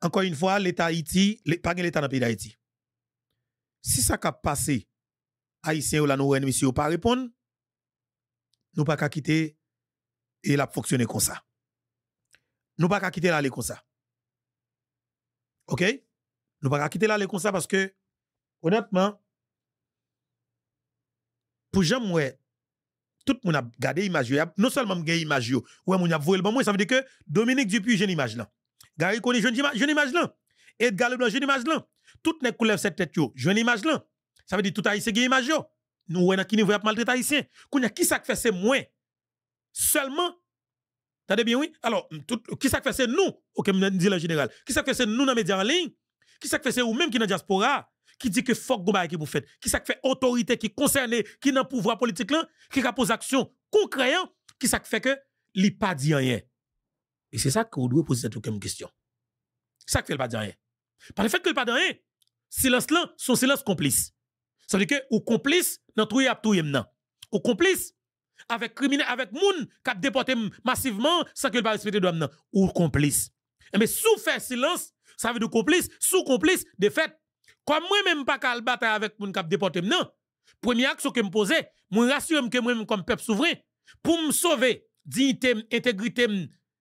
encore une fois, l'État Haïti, pas l'État dans le pays d'Haïti. Si ça a passé, Haïtien ou la nous monsieur pas répondre, nous pas qu'à quitter et la fonctionner comme ça. Nous pas qu'à quitter l'aller comme ça. OK? Nous pas qu'à quitter l'aller comme ça parce que honnêtement pour jamais tout le monde a gardé l'image non seulement gagné l'image ouais mon a volé le bon ça veut dire que Dominique Dupuis j'ai l'image là Gary connaît jeune image là Edgar Leblanc jeune image là tout n'est couleur cette tête yo jeune là ça veut dire tout haïtien gagne image nous ouais qui niveau maltraiter haïtien? A qui ça fait c'est moins? Seulement T'as bien oui? Alors qui ça fait c'est nous? OK me dit en général. Qui ça fait c'est nous dans médias en ligne? Qui ça fait c'est ou même qui dans diaspora? Qui dit que faut que vous faites? Qui ça fait autorité qui concerne qui dans pouvoir politique là qui a pose action concrète? Qui ça fait que li pas dit rien? Et c'est ça qu'on doit poser cette question. Ça fait pas dit rien par le fait que pas dit rien silence là son silence complice. Ça veut dire que ou complice dans tout y a ou complice avec criminel avec moun qui a déporté massivement sans que pas respecter droit ou complice. Mais sous faire silence ça veut dire complice. Sous complice de fait comme moi-même pas qu'à bataille avec moun kap déporté non. Première action que me poser, moi rassure que moi comme peuple souverain pour me sauver dignité, intégrité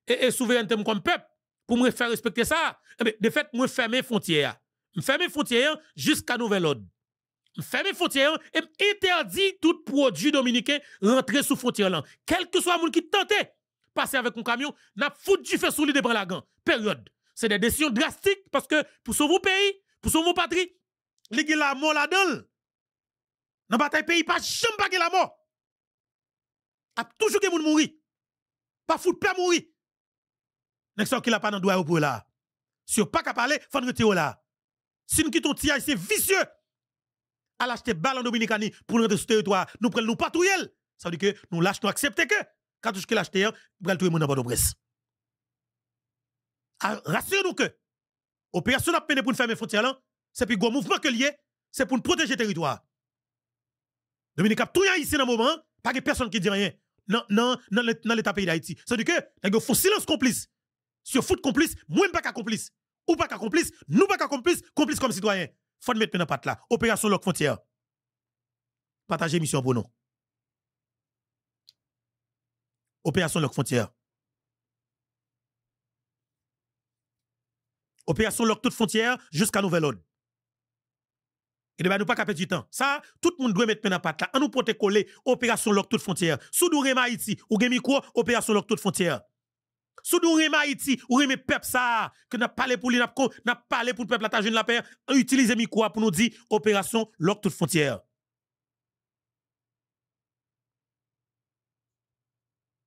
et, souveraineté comme peuple pour me faire respecter ça. Eh de fait, moi fermer frontières. Me fermer frontières jusqu'à nouvel ordre. Me fermer frontières et interdit tout produit dominicain rentrer sous frontière là. Quel que soit moun qui tentait passer avec un camion, n'a foutu du feu sous lui devant la. Période. C'est des décisions drastiques parce que pour sauver le pays, pour sauver vos patrie, li gen la mort là-dedans. Dans bataille pays pas jamais la mort. A toujours que moun mouri. Pas foutre pas mourir. Nek qui la pas là? Si pas qu'à parler, là. Si nous quittons tia c'est vicieux. À l'acheter balle en Dominicani pour rentrer sur territoire, nous prenons nous. Ça veut dire que nous lâchons, acceptons que ce qu'il acheté, nous tout le monde dans Port-au-Prince. Ah, rassurez-nous que opération a peine pour fermer frontières c'est mouvement que c'est pour protéger le territoire. Dominique a tout ici dans le moment, pas de personne qui dit rien. Non, non, dans l'état pays d'Haïti. Ça veut dire que, nous font silence complice. Sur foot complice, moi pas complice. Ou pas complice, nous pas qu'à complice, complice comme citoyen. Faut mettre maintenant patte là. Opération Loc Frontière. Partagez mission pour nous. Opération Loc Frontière. Opération Loc toute frontière jusqu'à nouvel ordre. Et de nous pas perdre du temps. Ça, tout le monde doit mettre maintenant patte là. On nous coller opération lock toute frontière. Sous Haïti, ou quoi opération lock toute frontière. Sous nous Haïti, ou remet peuple ça, que n'a parlé pour lui, n'a parlé pour le peuple la la paix, utiliser micro pour nous dire opération lock toute frontière.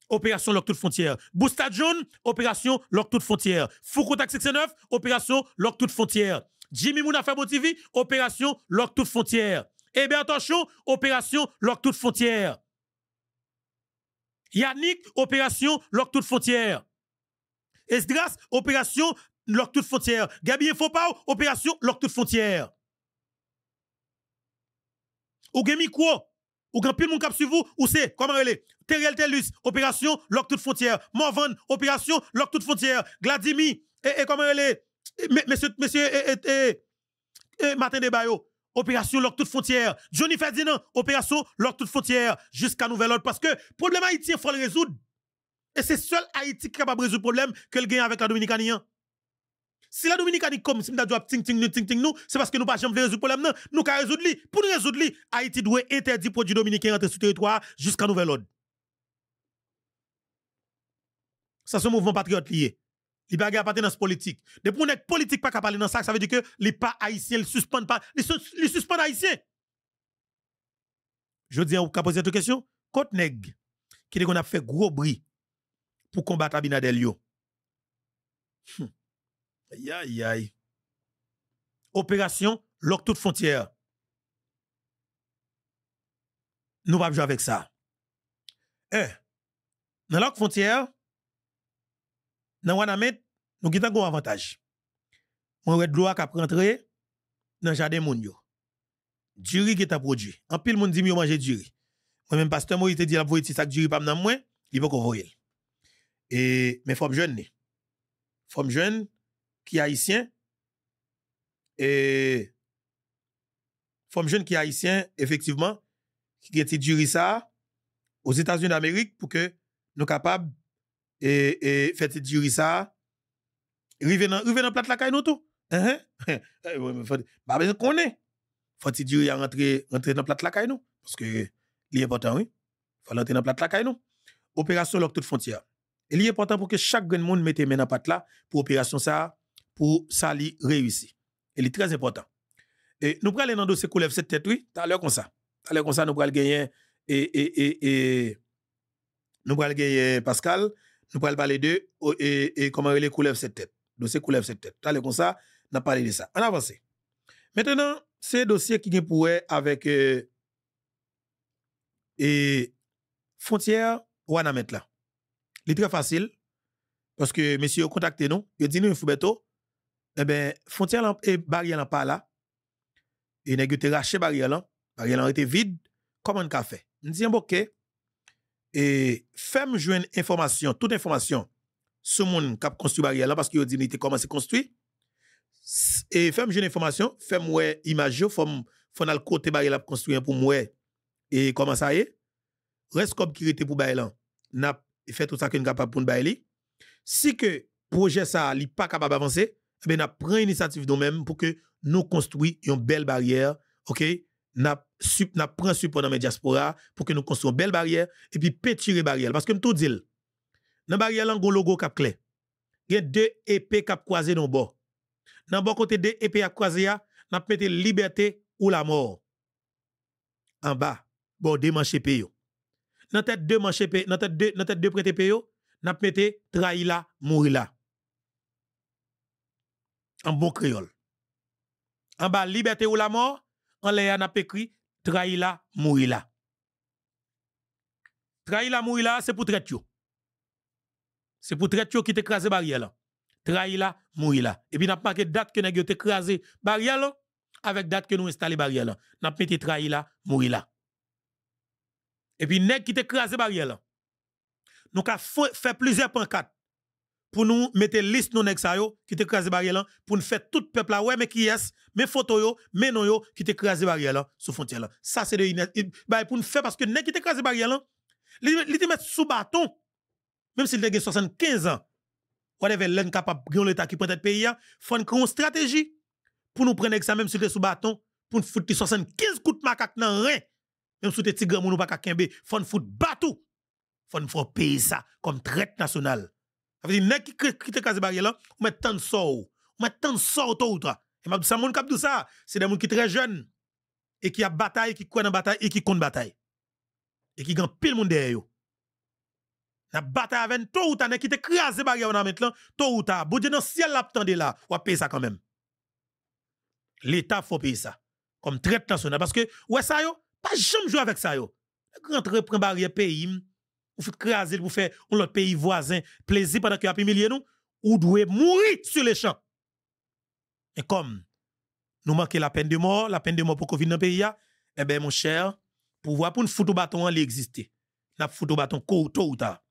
opération lock toute frontière. Boustad John, opération lock toute frontière. Foucault Taxi 9, opération lock toute frontière. Jimmy Mouna Fabo TV, opération Lock toute frontière. Hébert Torchon, opération Lock toute frontière. Yannick, opération Lock toute frontière. Esdras, opération Lock toute frontière. Gabien Fopao, opération Lock toute frontière. Ou Gemi quoi? Ou grand pile cap sur vous, ou c'est, comment elle est? Teriel Telus, opération Lock toute frontière. Morvan, opération Lock toute frontière. Gladimi, et, et comment elle est? Monsieur, monsieur, Martin Debayo, opération Lock toute frontière. Johnny Ferdinand, opération Lock toute frontière. Jusqu'à nouvel ordre. Parce que problème haïtien, il faut le résoudre. Et c'est seul Haïti qui est capable de résoudre le problème que le gagne avec la Dominicanie. Si la Dominicanie comme si nous avons ting ting ting ting nous, c'est parce que nous pas jamais résoudre le problème non, nous qu'à résoudre lui. Pour nous résoudre lui, Haïti doit interdire produits dominicains rentrer sur le territoire jusqu'à nouvel ordre. Ça c'est un mouvement patriote lié. Il pas appartenance politique. Depuis qu'on politique pas parler dans ça, ça veut dire que les pas haïtiens, ils suspendent pas, ils suspendent haïtiens. Je dis, on peut poser cette question. Côte nèg, qui qu'on a fait gros bruit pour combattre Abinadel yo. Hmm. Aïe, aïe. Opération lock toute frontière. Nous pas jouer avec ça. Eh, dans lock frontière, dans Wanamet, nous avons un avantage. Moi, je droit qu'à rentrer dans le jardin moun yo. Qui est produit. En pile, moun dit, yo manger du riz. Moi-même, pasteur Moïse te dit, la voye ça du pas moi, il faut qu'on. E, men fòm jwen ni. Fòm jwen ki haisyen, e, fòm jwen ki haisyen, efektiveman, ki gen ti djuri sa, os Etats-Unis d'Amerik, pou ke nou kapab, e, e fè ti djuri sa, rive nan, rive nan plat lakay nou tou. Ba bezè konen. Fò ti djuri a rentre, rentre nan plat lakay nou. Paske li important, oui. Fò rentre nan plat lakay nou. Operasyon lòk tout fontiya. Il est important pour que chaque monde mette main dans patte là pour opération ça, pour ça réussir. Il est très important. Nous prenons dans dossier coulève cette tête, oui, à l'heure comme ça. À l'heure comme ça, nous prenons gagner et, et, et, et nous prenons gagner Pascal, nous prenons parler de et, et comment il coulève cette tête. Dossier coulève cette tête. À l'heure comme ça, nous avons parlé de ça. On avance. Maintenant, c'est dossier qui est pour avec euh, et frontière Wanamet là. C'est très facile parce que monsieur contacté nous, il dit nous Foubeto, eh ben frontière et barrière là pas là. Et nèg te raché barrière là, barrière là était vide, comment on fait? On dit OK. Et femme joindre information, toute information sur monde qui a construit barrière là parce qu'il dit il était commencé construire. Et femme joindre information, femme ouais image, femme faut le côté barrière là construire pour moi et comment ça y est? Reste comme qui était pour barrière là. N'a fait tout ça qu'on capable pour nous Si que projet ça n'est pas capable d'avancer, eh ben n'a prend initiative nous-mêmes pour que nous construisons une belle barrière, OK? N'a prend support dans les diaspora pour que nous construisons une belle barrière et puis pétirer barrière parce que tout dit dans barrière là un logo cap clair. Il y a deux épées cap croisé dans bord. Dans bon côté deux épées cap croisé n'a mettre liberté ou la mort. En bas, bon démanché payo dans deux manches dans tête deux dans tête deux prêté payo n'a metté trahila mourila. En bon créole. En bas liberté ou la mort en l'air n'a écrit trahila mourila. Trahila mourila c'est pour traite c'est pour traite qui t'écrase barrière là. Trahila mourila. Et puis n'a marqué date que nèg t'écrasé barrière là avec date que nous installé barrière là. N'a metté trahila mourila et puis, nèg qui t'écrase barrière là. Nous avons fait plusieurs pancartes pour nous mettre liste nos nèg sa yo qui barrière là pour nous faire tout peuple là ouais mais qui est mes photos yo mes noms yo qui t'écrase barrière là sous frontière là. Ça c'est de bah pour nous faire parce que nèg qui t'écrase barrière là, il te mettre sous bâton même s'il a 75 ans. Whatever l'un capable de l'état qui prend tête pays faut une stratégie pour nous prendre ça même si sous bâton pour nous foutre 75 coups de macaque dans rien même si tu es moun ou pas kembe, faut nous foutre batou. Faut payer ça comme traite nationale. Ça veut dire, nek qui qui te casse barrière là, on met tant de sort. On met tant de sort tout ou Et m'a ça moun kap dit ça, c'est des moun qui très jeunes et qui a bataille, qui croit dans bataille et qui compte bataille. Et qui gagne pile monde derrière. La bataille avec tout ou tard qui te crase barrière là maintenant, tout ou tard. Bon Dieu dans ciel tande là, ou payer ça quand même. L'État faut payer ça comme traite nationale parce que ouais ça yo? Pas jamais jouer avec ça yo. Rentrer prendre barrière pays, ou fait craser pour faire un autre pays voisin plaisir pendant que a humilié nous ou doit mourir sur les champs. Et comme nous manquons la peine de mort, la peine de mort pour qu'on vienne dans le pays, eh bien, mon cher, pour voir pour une photo bâton, elle existe. N'a photo bâton tôt ou tard.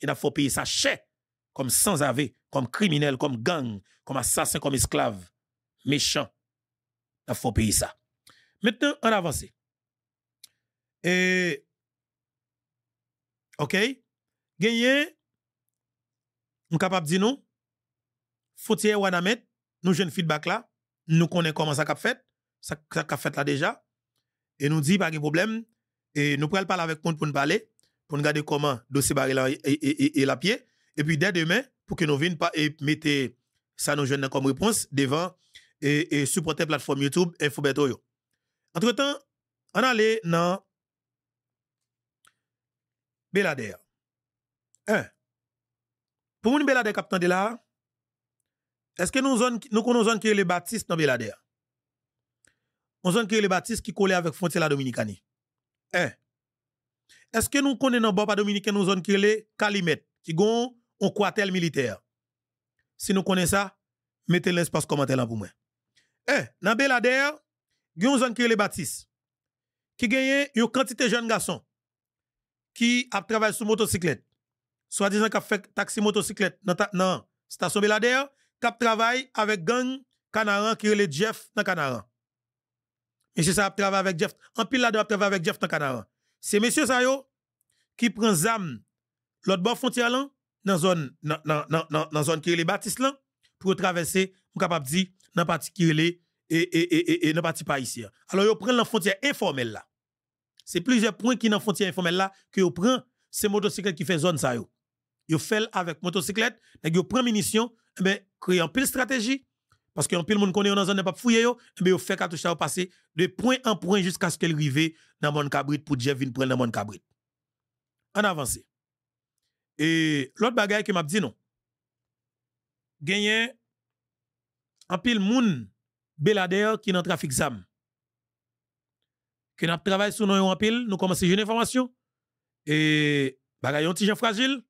Et n'a faut payer ça cher, comme sans avé, comme criminel, comme gang, comme assassin, comme esclave, méchant. N'a faut payer ça. Maintenant, on avance. Et, OK, gagné, on capable de dire non, faut-il Wanamet, nous jeune feedback là, nous connaissons comment ça a fait, ça a fait là déjà, et nous dit pas de problème, et nous pourrons parler avec nous pour nous parler, pour nous regarder comment dossier barré là et, la pied, et puis dès demain, pour que nous venions pas et mettre ça nous jeunes comme réponse devant et, et supporter plateforme YouTube Infobeto Entre temps, on allait dans Belader. Un. Pour une Belader captain de là, est-ce que nous nous connaissons zone qui est le Baptiste dans Belader? On zone qui est le Baptiste qui collé avec frontière la Dominicanie. Un. Est-ce que nous connaissons dans pas dominicain nous zone qui est le Calimet qui gon un quartel militaire? Si nous connaissons ça, mettez l'espace commentaire là pour moi. Un. Dans Belader, une zone qui est le Baptiste qui gagne une quantité de jeunes garçons qui a travaillé sur motocyclette, soit disant qu'a fait taxi motocyclette dans la station Belader, qui travaille avec gang Canaran qui est Jeff dans Canaran. Monsieur ça travaille avec Jeff. En pile là doit travailler avec Jeff dans Canaran. C'est monsieur ça qui prend zam l'autre bord frontière là dans zone dans dans dans zone qui est les Baptiste pour traverser on capable dire dans partie qui est et et et et dans partie pas ici. Alors yo prend la frontière informelle là. C'est plusieurs points qui dans frontière informelle là que yo prend ces motocyclettes qui fait zone ça yo. Yo fait avec motocyclette, yo prend munitions, eh ben créer un pile stratégie parce qu'un pile monde connaît dans zone pas fouiller yo, eh ben yo fait cartouche ça passer de point en point jusqu'à ce qu'elle arrive dans mon cabrit pour Jeff vinn prendre dans mon cabrit. En avance. Et l'autre bagaille qui m'a dit non. Gagné un pile moun belader qui dans trafic zam. Que n'a travaillé sur nous en pile, nous commençons une information et bagay un petit fragile,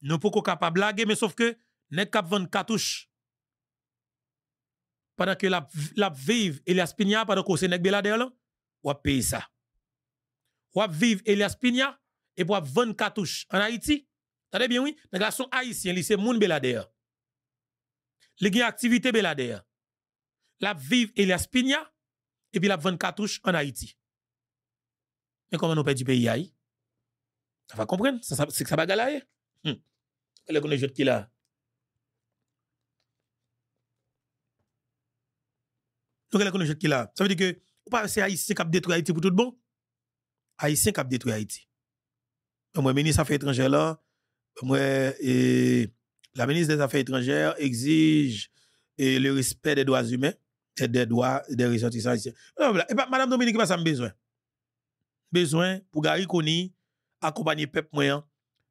nous pouvons capable blaguer mais sauf que nek cap vendre cartouche pendant que la la vive Elias Pigna pendant que c'est nek belader là, ou payer ça. Ou vive Elias Pigna et pour vendre cartouche en Haïti. T'as bien oui, les garçons haïtiens, c'est moun belader. Les gagne activité belader. La vive Elias Pigna et puis la vendre cartouche en Haïti. Mais comment nous perd du pays? Ça va comprendre? C'est que ça va galayer. Hum. Elle est jeu qui là. Donc elle est jeu qui là. Ça veut dire que, ou pas c'est Haïtien qui a détruit Haïti pour tout bon? Haïtien qui a détruit Haïti. Moi, ministre des Affaires étrangères là, moi, et la ministre des Affaires étrangères exige le respect des droits humains et des droits des ressortissants haïtiens. Madame Dominique, pas ça besoin. Besoin pour Gary Koni accompagner peuple moyen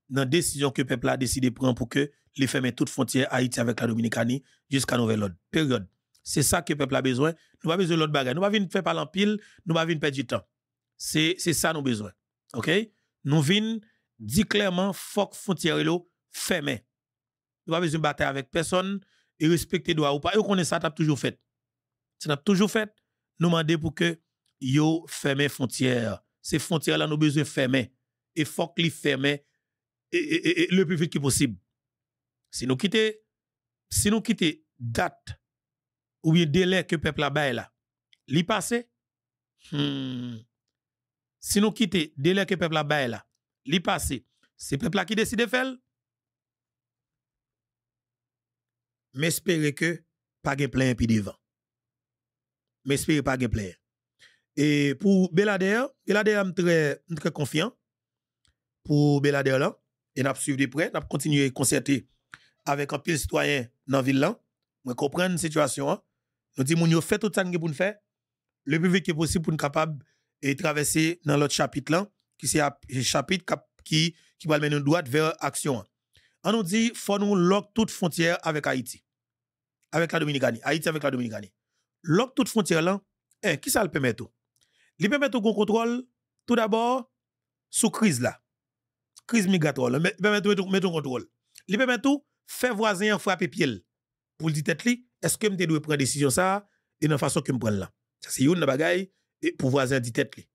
dans la décision que le peuple a décidé de prendre pour que les fermer toutes frontières Haïti avec la Dominicanie jusqu'à nouvel ordre. Période. C'est ça que le peuple a besoin. Nous pas besoin de l'autre bagage. Nous pas venir faire par l'empile, nous pas venir perdre du temps. C'est ça nous besoin. OK? Nous venons dire clairement faut que frontière lo fermé. Nous pas besoin de battre avec personne et respecter droit ou pas. Et on ça t'a toujours fait. Ça t'a toujours fait. Nous demander pour que yo fermer frontières. Ces frontières là nous besoin fermer et faut les fermer le plus vite que possible. Si nous quittons, si nous quittons date ou bien délai que le peuple a bail là, li passé, hmm. si nous quittons délai que le peuple a bail là, li passé, c'est le peuple qui décide de faire? Mais espérez que pas de plein puis devant. Mais espérez pas de plein. Et pour Belader, Belader est très, très confiant pour Belader là. Et nous suivi de près, nous continué à concerter avec un pile citoyen dans la ville là. Nous comprenons la situation. Hein. Nous disons, nous fait tout ça pour nous faire. Le plus vite que possible pour nous capable de traverser dans l'autre chapitre là, qui c'est un chapitre qui, qui va mener nous droite vers action. Hein. On nous dit, faut nous lock toute frontière avec Haïti. Avec la Dominicanie. Haïti avec la Dominicanie. Lock toute frontière là, eh, qui ça le permet tout? Il permet tout qu'on contrôle, tout d'abord, sous crise là crise migratoire, mais permet mettre contrôle. Il permet tout faire voisin frapper pied pour dire tête li, est-ce que me dois prendre décision ça et de façon que me prendre là? Ça c'est une bagaille et pour voisin dit tête li.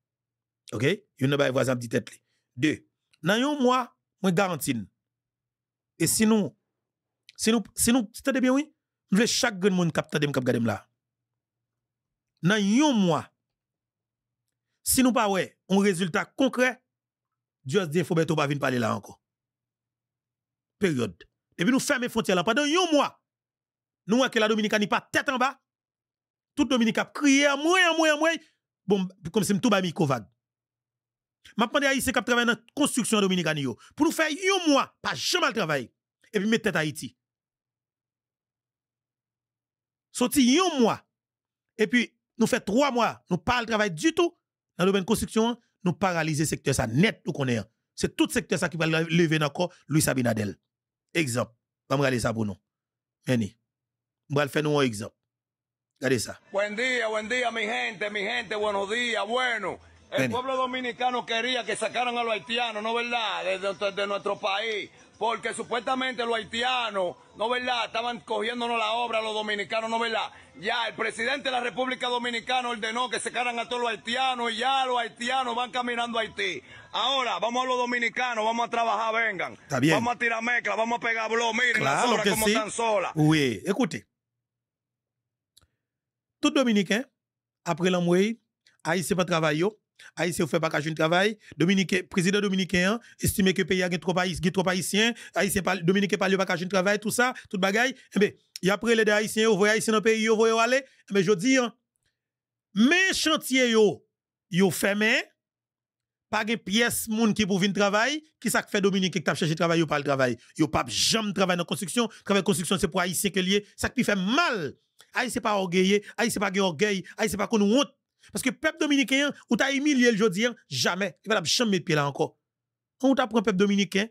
OK? Une bagaille voisin dit tête li. Deux. Dans un mois, moi garantis. Et sinon sinon sinon c'est bien oui, je veux chaque grand monde capte dem cap gadem là. Dans un mois si nous pas ouais, un résultat concret Dieu dit, faut pas venir parler là encore. Période. Et puis nous fermons les frontières là pendant un mois. Nous voyons que la Dominicanie pas tête en bas. Tout Dominique a crié à moi, à moi, à moi. Bon, comme c'est tout bas micro vague. M'a demandé à Haïti qui travaille dans la construction dominicane pour nous faire un mois, pas jamais le travail. Et puis mettre tête à Haïti. Sorti un mois. Et puis nous fait trois mois, nous pas le travail du tout dans le domaine construction nous paralyser secteur ça net nous connaît. C'est tout secteur ça qui va lever encore Louis Sabinadel. Exemple. On va regarder ça pour nous. Meni. On va faire un exemple. Regardez ça. Buen día, buen día mi gente, mi gente, buenos días. Bueno, El pueblo dominicano quería que sacaran a los haitianos, ¿no verdad? De, de nuestro país porque supuestamente los haitianos, ¿no verdad? Estaban cogiéndonos la obra los dominicanos, ¿no verdad? Ya el presidente de la República Dominicana ordenó que se caran a todos los haitianos y ya los haitianos van caminando a Haití. Ahora, vamos a los dominicanos, vamos a trabajar, vengan. Vamos a tirar mezcla, vamos a pegar blog, miren las obras como están solas. Oui, écoutez. Tout dominicain, après l'envoyé, haïtien pas travailler, Haïtien fait pas un travail, Dominique, président dominicain estime que le pays a trop haïtien, trop haïtien, haïtien Dominique parle pas un travail, tout ça, tout bagaille. Eh ben, y après les haïtiens, vous voyez haïtien dans le pays, vous voyez aller, eh ben je dis hein, mais chantier yo, yo fermé, pas de pièce moun qui pour venir travail, qui ça fait Dominique qui t'a cherché travail yo pas le travail? Yo pas jamais travail dans construction, travail construction c'est pour haïtien que lié, ça qui fait mal. Haïtien pas orgueilleux, haïtien pas orgueil, haïtien pas qu'on honte. Parce que le peuple dominicain, ou t'as humilié le jeudi, jamais. Il va jamais mettre pied là encore. On t'a pris peuple dominicain,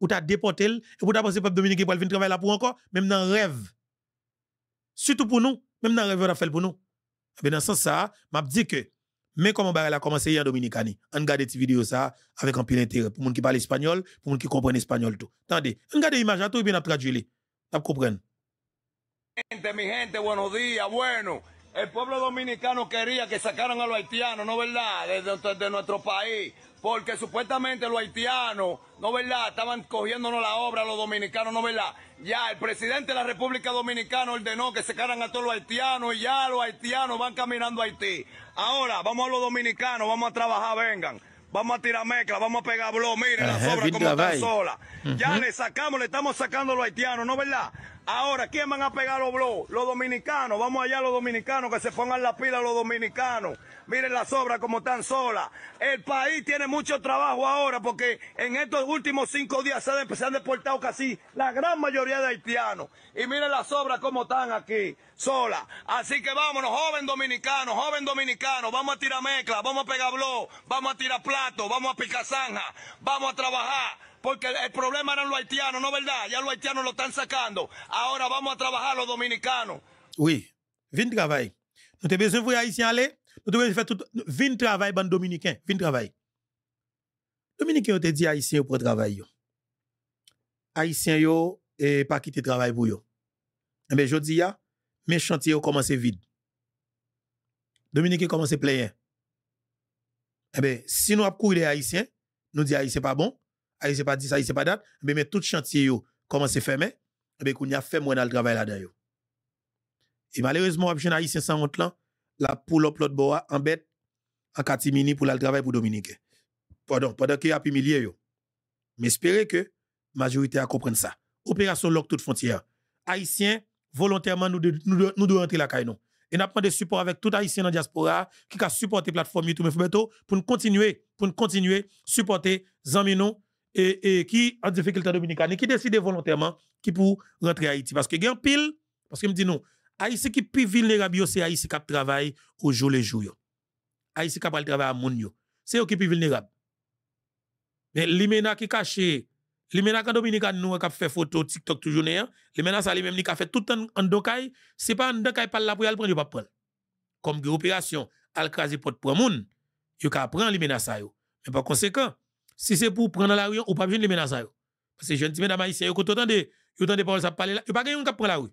ou t'as déporté, et vous t'as pensé le peuple dominicain pour venir travailler là pour encore, même dans le rêve. Surtout pour nous, même dans le rêve, on a fait pour nous. Mais eh dans ce sens, ça, m'a dit que, mais comment on a commencé en Dominicani, on regarde cette vidéo ça avec un peu d'intérêt pour les gens qui parlent espagnol, pour les gens qui comprennent espagnol tout. Attendez, on regarde l'image à tout et bien on traduit. Vous comprenez? Gente, mi gente, buenos días. El pueblo dominicano quería que sacaran a los haitianos, ¿no verdad? De, nuestro país. Porque supuestamente los haitianos, ¿no verdad? Estaban cogiéndonos la obra los dominicanos, ¿no verdad? Ya el presidente de la República Dominicana ordenó que sacaran a todos los haitianos y ya los haitianos van caminando a Haití. Ahora, vamos a los dominicanos, vamos a trabajar, vengan. Vamos a tirar mezcla, vamos a pegar blog, miren las obras como están solas. Ya le sacamos, le estamos sacando a los haitianos, ¿no verdad? Ahora, ¿quién van a pegar los blogs? Los dominicanos. Vamos allá los dominicanos, que se pongan la pila los dominicanos. Miren las obras como están solas. El país tiene mucho trabajo ahora porque en estos últimos cinco días se han, deportado casi la gran mayoría de haitianos. Y miren las obras como están aquí, solas. Así que vámonos, joven dominicano, joven dominicano. Vamos a tirar mezcla, vamos a pegar blog, vamos a tirar plato, vamos a picar zanja, vamos a trabajar porque el problema eran los haitianos, ¿no verdad? Ya los haitianos lo están. Ahora vamos a trabajar los dominicanos. Oui, vin travail. Nous avons besoin de haïtiens aller, nous devons faire tout vin travail ban dominicain, vin travail. Dominicain ont dit haïtiens pour travailler. Haïtiens yo et pas quitter travail pour yo. Mais je dis ya, mes chantiers ont commencé vide. Dominicain commencé plein. Eh bien, si nous avons couru les haïtiens, nous disons haïtiens pas bon, c'est pas dit ça, c'est pas date, mais mais tout chantier yo commence fermer, et bien qu'on y a fait moins dans le travail là-dedans Et malheureusement, option haïtien sans honte là, la pull up l'autre bois en bête catimini pour le travail pour Dominique. Pardon, pendant qu'il y a milliers yo. Mais espérez que majorité a comprendre ça. Opération lock toute frontière. Haïtiens volontairement nous nous nous devons rentrer la caille Et nous avons des support avec tout haïtien dans la diaspora qui a supporté la plateforme YouTube pour nous continuer pour nous continuer supporter Zamino et, qui en difficulté dominicaine, qui décide volontairement qui pour rentrer à Haïti. Parce que un pile, parce que me dit non, Haïti qui plus vulnérable, c'est Haïti qui travaille au jour le jour. Haïti qui travaille à moun yo. C'est eux qui plus vulnérable. Mais l'imena qui caché, l'imena quand Dominicain nous a fait photo TikTok toujours né, l'imena ça lui-même qui a fait tout en en dokay, c'est pas en dokay par là pour aller prendre pas prendre. Comme opération al craser pour moun, yo ka prendre l'imena ça yo. Mais par conséquent, si c'est pour prendre la rue, ou pas besoin les menaces. Parce que je dis, mesdames haïtiens, quand vous entendez, vous entendez paroles ça parler là, vous pas gagner qui prendre la rue.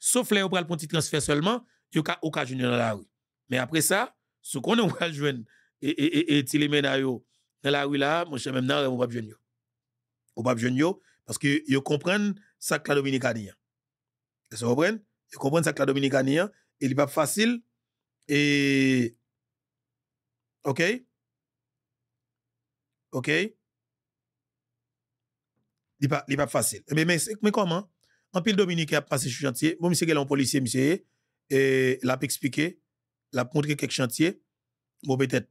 Sauf là, vous prenez le petit transfert seulement, vous avez occasionné dans la rue. Mais après ça, ce qu'on a joindre et et et les menaces dans la rue là, mon cher même là, vous pas besoin Vous pas besoin parce que vous comprennent ça que la Dominique a dit. Vous comprenez? Vous comprenez ça que la Dominique a dit. Il n'est pas facile et OK? OK? Il pas pas facile. Mais, mais, mais comment? En pile Dominique a passé sur chantier. Bon, monsieur, un policier, monsieur, et l'a expliqué, l'a montré quelques chantiers. Bon, peut-être.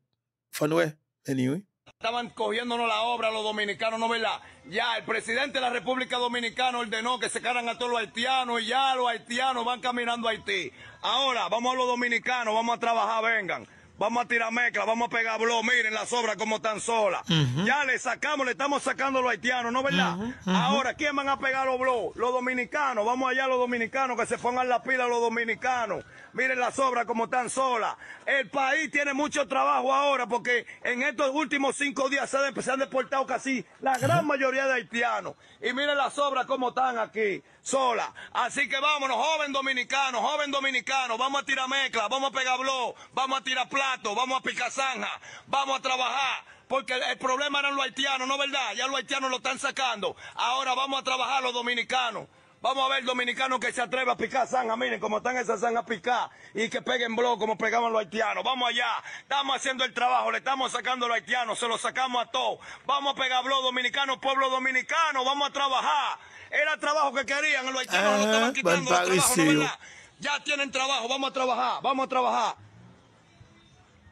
Fanoué, anyway. Estaban cogiéndonos la obra los dominicanos, ¿no verdad? Ya el presidente de la República Dominicana ordenó que se caran a todos los haitianos y ya los haitianos van caminando a Haití. Ahora, vamos a los dominicanos, vamos a trabajar, vengan. Vamos a tirar mezcla, vamos a pegar blog, miren las obras como están solas. Ya le sacamos, le estamos sacando a los haitianos, ¿no verdad? Ahora, ¿quién van a pegar los blogs? Los dominicanos, vamos allá los dominicanos, que se pongan la pila los dominicanos. Miren las obras como están solas. El país tiene mucho trabajo ahora porque en estos últimos cinco días se han, se han deportado casi la gran mayoría de haitianos. Y miren las obras como están aquí, solas. Así que vámonos, joven dominicano, joven dominicano, vamos a tirar mezcla, vamos a pegar blog, vamos a tirar plato, vamos a picar zanja, vamos a trabajar. Porque el, el problema eran los haitianos, ¿no verdad? Ya los haitianos lo están sacando. Ahora vamos a trabajar los dominicanos. Vamos a ver dominicanos que se atreve a picar zanja, miren cómo están esas zanjas picadas y que peguen blog como pegaban los haitianos. Vamos allá, estamos haciendo el trabajo, le estamos sacando a los haitianos, se lo sacamos a todos. Vamos a pegar blog dominicano, pueblo dominicano, vamos a trabajar. Era trabajo que querían, los haitianos lo estaban quitando los trabajos, ¿no verdad? Ya tienen trabajo, vamos a trabajar, vamos a trabajar.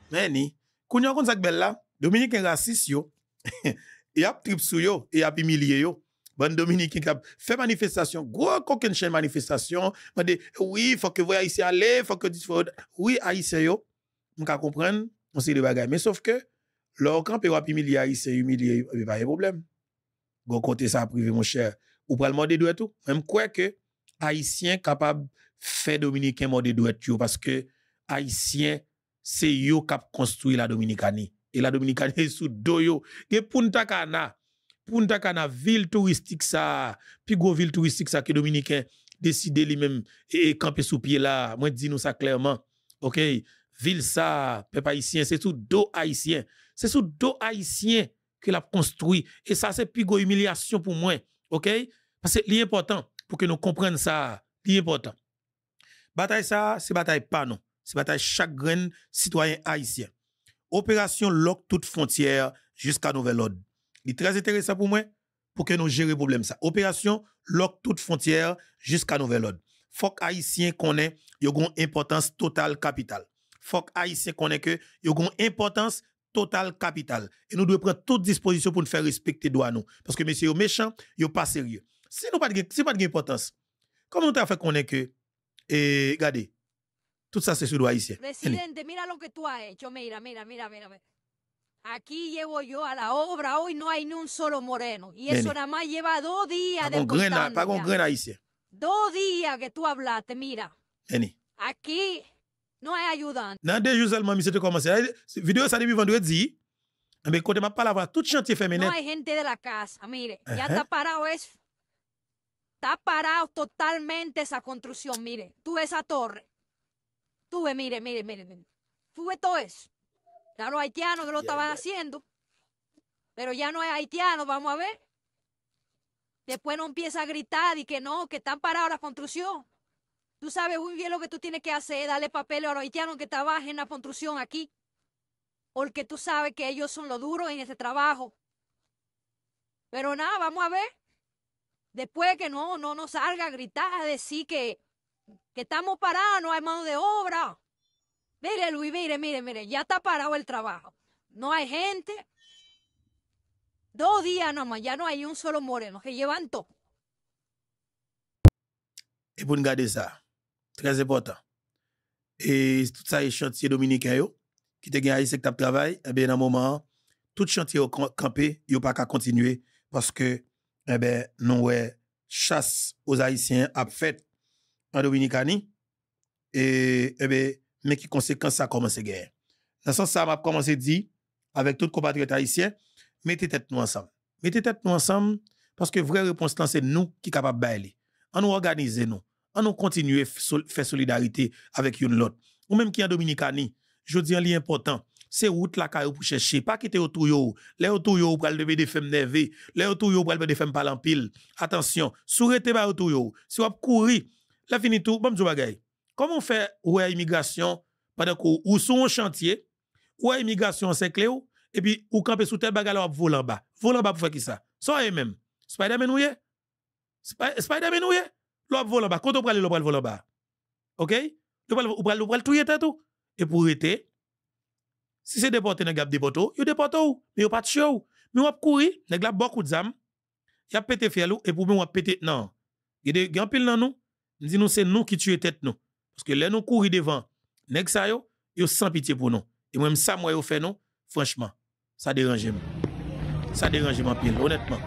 Meni, kounya kon sak bel la, Dominicain raciste yo, y ap trip yo, y ap humilié yo. Bon Dominicain kap fait manifestation, gros koken chen manifestation, m'a dit, oui, faut que vous haïtiens aller, faut que oui, haïtien yo, m'ka comprendre, on sait de bagay, mais sauf que, lor kamp yo ap humilié haïtien, humilié, y pas de problème. Gon côté ça privé mon cher, ou pral morde douet tout, même quoi que haïtien capable fait Dominicain douet yo parce que haïtien c'est yo kap construit la Dominicanie. Et la Dominicanie est sous do yo. Ge Punta Cana, Punta Cana, ville touristique ça, puis ville touristique ça que Dominicain décide lui-même et, camper sous pied là. Moi dis nous ça clairement. OK, ville ça, peuple haïtien, c'est sous dos haïtien. C'est sous dos haïtien que l'a construit et ça c'est plus humiliation pour moi. OK? Parce que l'important pour que nous comprenions ça, l'important. Bataille ça, c'est bataille pas non. C'est bataille chaque citoyen haïtien. Opération lock toute frontière jusqu'à nouvel ordre. Il est très intéressant pour moi pour que nous gérions le problème ça. Opération lock toute frontière jusqu'à nouvel ordre. Faut que haïtien connaît yo gon importance totale capitale. Faut que haïtien connaît que gon importance totale capitale. Et nous devons prendre toute disposition pour nous faire respecter droit nous parce que messieurs méchants, yo pas sérieux. Si nous pas de si pas de importance. Comment nous t'a fait connaître que et regardez tout ça c'est sur droit haïtien. Mira lo que tú has hecho. Mira, mira, mira, mira. mira. Aquí llevo yo a la obra. Hoy no hay ni un solo moreno. Y eso Nene. nada más lleva dos días Pas de con grain, pas con ya. grain haïtien. Dos días que tú hablaste. Mira, Eni. aquí no hay ayudante. Dans deux jours seulement, monsieur te commencé. La vidéo depuis vendredi. Mais côté m'a la tout chantier fermé No hay gente de la casa. Mire, ya Ajá. está parado eso. Está parado totalmente esa construcción. Mire, tú ves esa torre. Tú ves, mire, mire, mire. mire. Tú ves todo eso. Ya los haitianos que lo estaban haciendo. Pero ya no hay haitianos, vamos a ver. Después no empieza a gritar y que no, que están parados la construcción. Tú sabes muy bien lo que tú tienes que hacer, darle papel a los haitianos que trabajen en la construcción aquí. Porque tú sabes que ellos son los duros en ese trabajo. Pero nada, vamos a ver. Después que no, no nos salga a gritar, a decir que, que estamos parados, no hay mano de obra. Mire, Luis, mire, mire, mire, ya está parado el trabajo. No hay gente. Dos días nomás, ya no hay un solo moreno, que llevan todo. Et pour nous garder ça, très important. Et tout ça est chantier dominicain qui te gen haïtien qui travail, eh bien, dans un moment, tout chantier au camp- campé, yo pas qu'à continuer parce que, eh ben, non ouais, chasse aux haïtiens a fait en Dominicanie et, eh ben, mais qui conséquence ça commence gagner. Dans ce sens, ça m'a commencé à dire, avec tous les compatriotes haïtiens, mettez tête nous ensemble. Mettez tête nous ensemble parce que vraie réponse c'est nous qui capable de bailler. On nous organiser nous. On nous continuer à faire solidarité avec une l'autre. Ou même qui en Dominicanie, je dis un lien important. C'est route la caillou pour chercher, pas quitter autour yo. Les autour yo pour lever des femmes nervées, les autour yo pour lever des femmes parlant pile. Attention, sourete ba autour yo. Si vous courir, la fini tout, bon bagay. Comment on fait ouais immigration pendant que ou sont au chantier, ouais immigration c'est clé ou, et puis ou camper sous tel bagay là ou voler en bas. Voler en bas pour faire qui ça? Ça eux même. Spider-Man ou? Spi- Spider-Man ou ye? L'op voler en bas. Quand on prend l'op voler en bas. OK? Ou ou ou pral touyer tête ou? Et pour été si c'est déporté dans gap déporté, yo déporté ou, mais yo pas de show. Mais on a courir, nèg la beaucoup zam. Y a pété fiel ou et pour nous on pété non. Y a gen pile nan nous, dit nous c'est nous qui tuer tête nous. Paske lè nou kouri devan, nek sa yo, yo san pitiye pou nou. E mwen msa mwen yo fè nou, franchman, sa deranje mwen. Sa deranje mwen pil, honètman.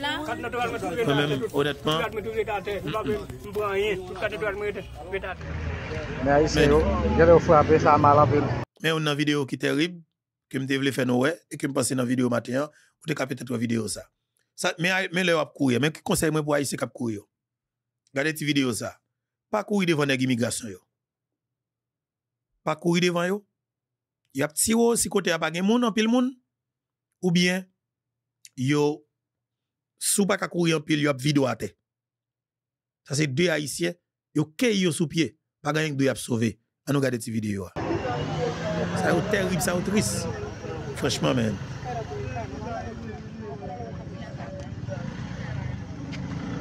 Mwen mèm, honètman. Mè a yise yo, jè yo fwa apè sa malan pil. Mè yon nan video ki terib, ke mte vle fè nou wè, e ke mpase nan video maten an, ou te kapete twa video sa. Sa mè lè yo ap kouri, mè ki konsey mwen pou a yise kap kouri yo. Gade ti video sa. pa kouri devan neg imigrasyon yo. Pa kouri devan yo. Yap ti yo si kote ap agen moun, anpil moun, ou bien yo sou pa kakouri anpil yo ap vido ate. Sa se de haisyen, yo ke yo sou pie, pa ganyan ki do yap sove. An nou gade ti video a. Sa yo terib, sa yo tris. Franchman men.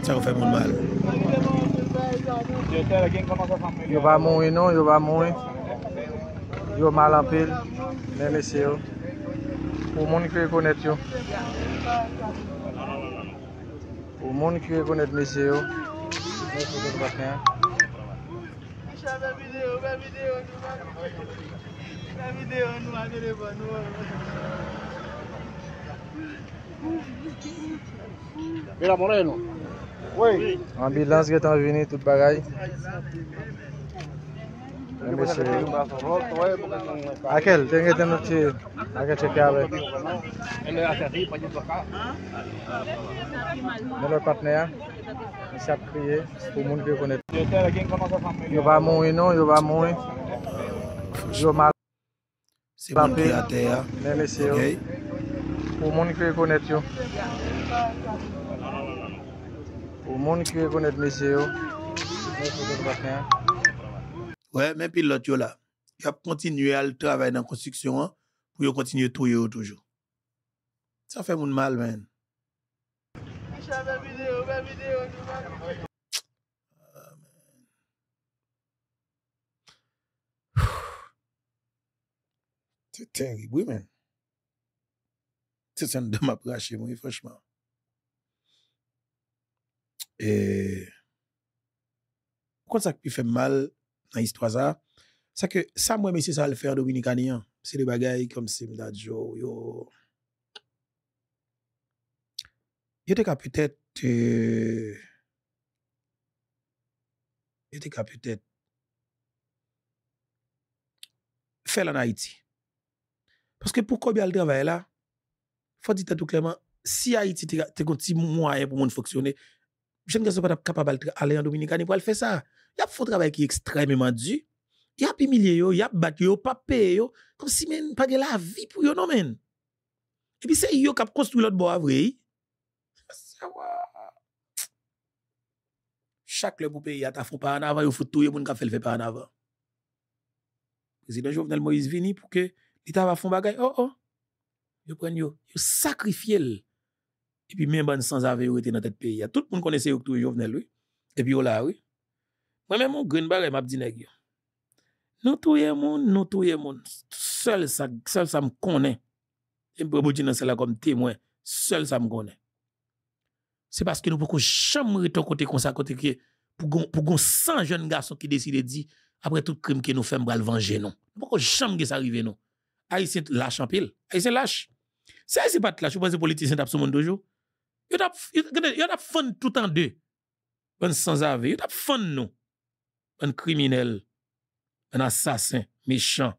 Sa yo fè moun mal. Yo va moui nou, yo va moui. Yo mal apil. Mè mesye yo. Ou moun ki rekonet yo. Ou moun ki rekonet mesye yo. Mè se de batnen. Mè video, mè video. Mè video nou a telefon nou. Mè video. Bela Moreno. Oui. Ambulans ki tan vini, tout bagay. Eh, akel, tenge ten nou ti, akel cheke ave. Melo patne ya, misap kriye, pou moun ki konet. Yo va moun nou, yo va moun. Yo mal. Se moun ki ate ya. Mele se yo. Pou moun ki konet yo. Ou moun ki ve konet mesye yo, mwen se konet baken. Ouè, men pilot yo la, yo ap kontinye al travay nan konstriksyon an, pou yo kontinye touye yo toujou. Sa fe moun mal men. Se terib, wè men. Se san dem ap rache mwen, fweshman. E, kon sa ki fè mal nan histwa sa, sa ke sa mwen mesi sa al fèr Dominikanyan, se de bagay kom se mda djo, yo, yo te ka pwetet, euh, yo te ka pwetet, fè lan Haiti. Paske pou kobi al travay la, fò di tatou kleman, si Haiti te, te konti mwayen pou moun foksyone, je ne suis pas capable d'aller en Dominicanie pour le faire ça. Il y a un travail qui est extrêmement dur. Il y a humilié il y a battu yo, pas payé comme si men pas de la vie pour yo non men. Et puis c'est yo qui a construit l'autre bois vrai. Chaque le payer a ta fond pas en avant, yo faut tout moun ka fait le fait en avant. Président Jovenel Moïse vini pour que l'État va fond bagay. Oh oh. Yo prennent yo, sacrifié l. Et puis même ban sans yo était dans tête pays. Tout le monde connaissait tout Jovenel oui. Et puis là oui. Moi même mon green bagay m'a dit nèg. Nous touye moun, nous touye moun. Seul ça, seul ça me connaît. Et me dire cela comme témoin. Seul ça me connaît. C'est parce que nous pouvons jamais rester côté comme ça, côté que pour pour gon 100 jeunes garçons qui décident de dire après tout crime que nous faisons, nous venger non. Pouvons jamais ça arrive non. Haïtien lâche en pile. Haïtien lâche. Haïtien pas lâche, je pense que les politiciens sur monde toujours. Yo tap tap fond tout en deux. Bon sans ave, yo tap fond nous. Un criminel, un assassin, méchant.